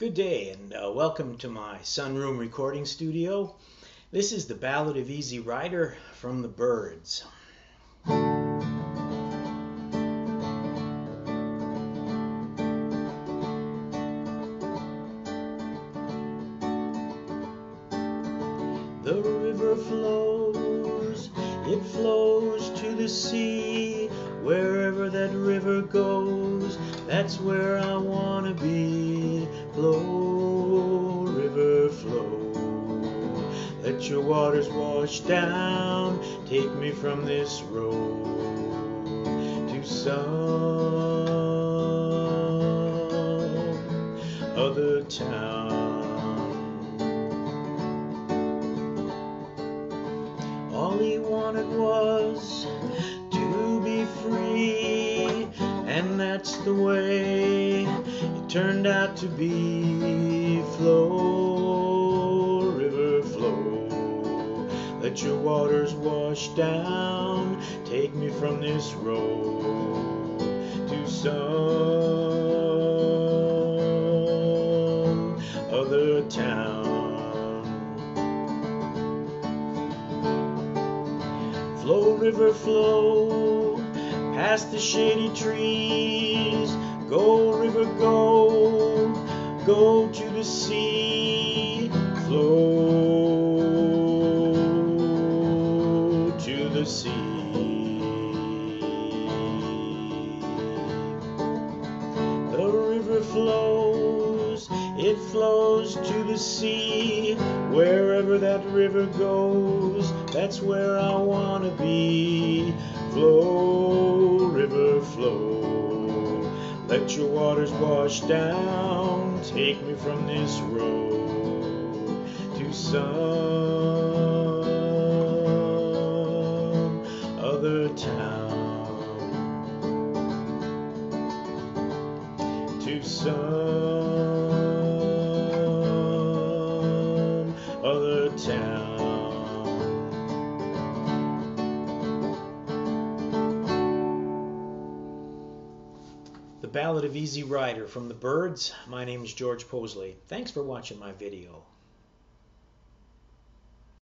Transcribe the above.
Good day and uh, welcome to my sunroom recording studio. This is the Ballad of Easy Rider from the Byrds. The river flows, it flows to the sea. Wherever that river goes, that's where I wanna be. Flow, river, flow. Let your waters wash down, take me from this road to some other town. All he wanted was to be free, and that's the way it turned out to be. Flow, river, flow. Let your waters wash down, take me from this road to some other town. Flow, river, flow, past the shady trees. Go, river, go, go to the sea. Flow to the sea. The river flows, it flows to the sea. Wherever that river goes, that's where I wanna be. Flow, river, flow. Let your waters wash down, take me from this road to some other town. to some The Ballad of Easy Rider from the Byrds. My name is George Possley. Thanks for watching my video.